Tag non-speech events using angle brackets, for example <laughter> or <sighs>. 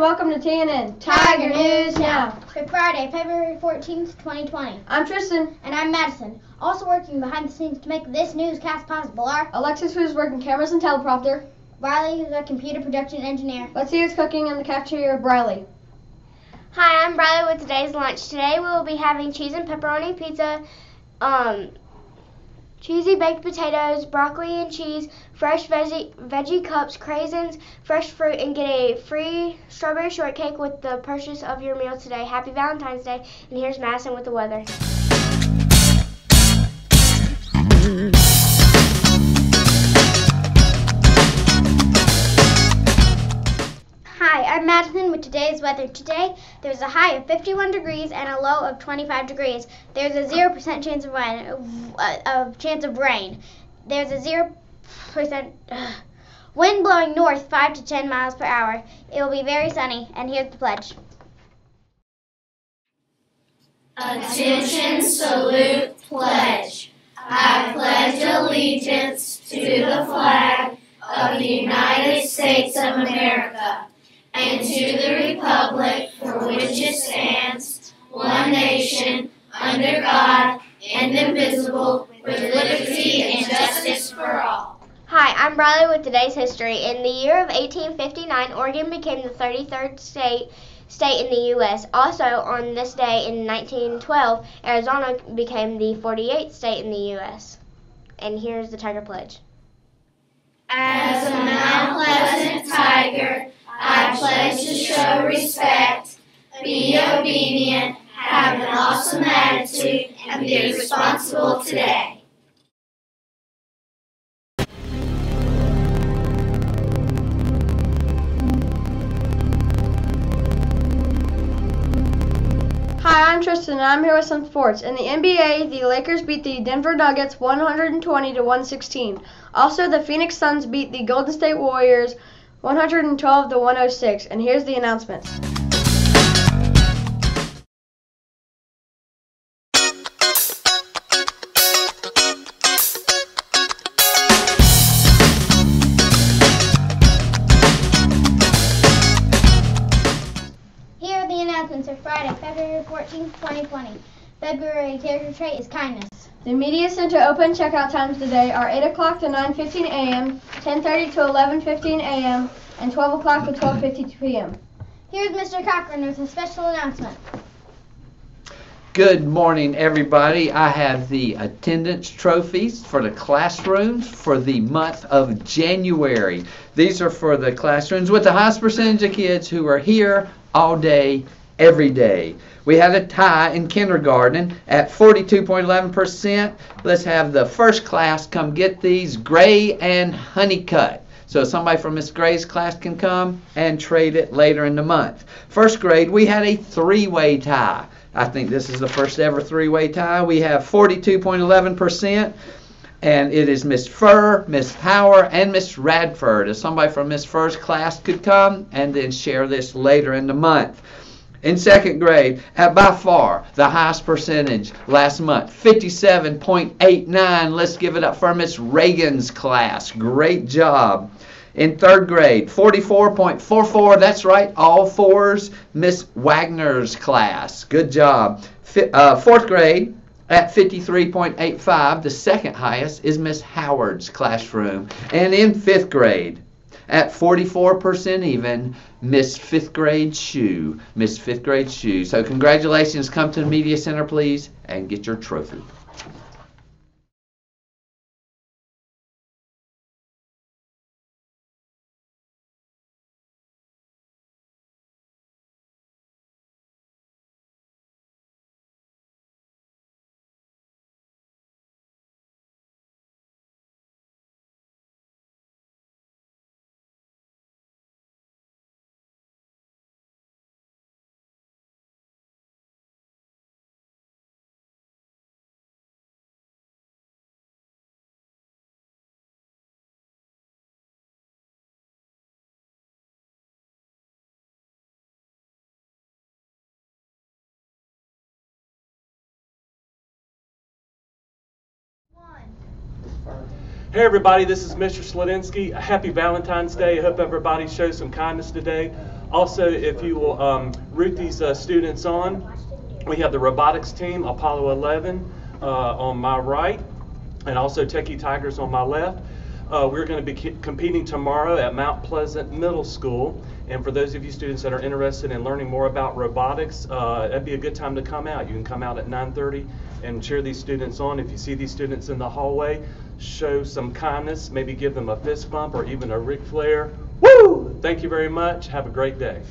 Good morning and welcome to TNN Tiger News Now. Now. For Friday, February 14th, 2020. I'm Tristan. And I'm Madison. Also working behind the scenes to make this newscast possible are Alexis, who's working cameras and teleprompter. Riley, who's a computer production engineer. Let's see who's cooking in the cafeteria of Briley. Hi, I'm Briley with today's lunch. Today we will be having cheese and pepperoni pizza, um, cheesy baked potatoes, broccoli and cheese, fresh veggie veggie cups, craisins, fresh fruit, and get a free strawberry shortcake with the purchase of your meal today. Happy Valentine's Day! And here's Madison with the weather. Weather. Today, there's a high of 51 degrees and a low of 25 degrees. There's a 0% chance of rain. Uh, of chance of rain. There's a 0% uh, <sighs> wind blowing north 5 to 10 miles per hour. It will be very sunny. And here's the pledge. Attention, salute, pledge. I pledge allegiance to the flag of the United States of America and to the republic for which it stands, one nation, under God, and indivisible, with liberty and justice for all. Hi, I'm Briley with today's history. In the year of 1859, Oregon became the 33rd state state in the U.S. Also, on this day in 1912, Arizona became the 48th state in the U.S. And here's the Tiger Pledge. As a Mount Pleasant tiger, I pledge to show respect, be obedient, have an awesome attitude, and be responsible today. Hi, I'm Tristan and I'm here with some sports. In the NBA, the Lakers beat the Denver Nuggets 120 to 116. Also, the Phoenix Suns beat the Golden State Warriors 112 to 106. And here's the announcements. Here are the announcements for Friday, February 14th, 2020. February character trait is kindness. The Media Center open checkout times today are 8 o'clock to 9.15 a.m., 10.30 to 11.15 a.m., and 12 o'clock to 12.52 p.m. Here's Mr. Cochran with a special announcement. Good morning, everybody. I have the attendance trophies for the classrooms for the month of January. These are for the classrooms with the highest percentage of kids who are here all day, every day. We had a tie in kindergarten at 42.11%. Let's have the first class come get these Gray and Honeycutt. So somebody from Miss Gray's class can come and trade it later in the month. First grade, we had a three-way tie. I think this is the first ever three-way tie. We have 42.11%, and it is Miss Furr, Miss Power, and Miss Radford. If somebody from Miss Furr's class could come and then share this later in the month. In second grade, at by far the highest percentage last month, 57.89. Let's give it up for Miss Reagan's class. Great job. In third grade, 44.44. That's right, all fours. Miss Wagner's class. Good job. Fi- uh, fourth grade, at 53.85, the second highest is Miss Howard's classroom. And in fifth grade, at 44% even, Miss Fifth Grade Shoe. Miss Fifth Grade Shoe. So congratulations. Come to the Media Center, please, and get your trophy. Hey everybody, this is Mr. Sladinsky. Happy Valentine's Day. I hope everybody shows some kindness today. Also, if you will um, root these uh, students on, we have the robotics team, Apollo 11, uh, on my right, and also Techie Tigers on my left. Uh, we're going to be competing tomorrow at Mount Pleasant Middle School. And for those of you students that are interested in learning more about robotics, uh, that'd be a good time to come out. You can come out at 9:30 and cheer these students on. If you see these students in the hallway, show some kindness, maybe give them a fist bump or even a Ric Flair. Woo! Thank you very much. Have a great day.